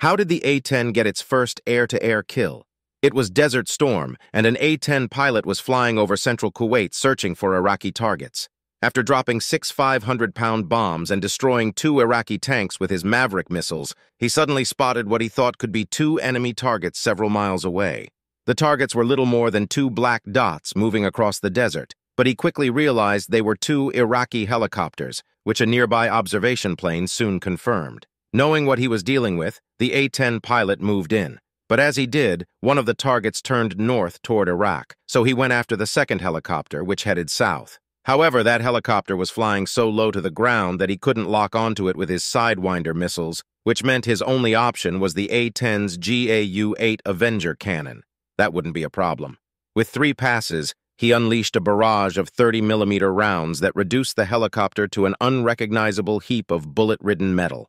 How did the A-10 get its first air-to-air kill? It was Desert Storm, and an A-10 pilot was flying over central Kuwait searching for Iraqi targets. After dropping six 500-pound bombs and destroying two Iraqi tanks with his Maverick missiles, he suddenly spotted what he thought could be two enemy targets several miles away. The targets were little more than two black dots moving across the desert, but he quickly realized they were two Iraqi helicopters, which a nearby observation plane soon confirmed. Knowing what he was dealing with, the A-10 pilot moved in. But as he did, one of the targets turned north toward Iraq, so he went after the second helicopter, which headed south. However, that helicopter was flying so low to the ground that he couldn't lock onto it with his Sidewinder missiles, which meant his only option was the A-10's GAU-8 Avenger cannon. That wouldn't be a problem. With three passes, he unleashed a barrage of 30-millimeter rounds that reduced the helicopter to an unrecognizable heap of bullet-ridden metal.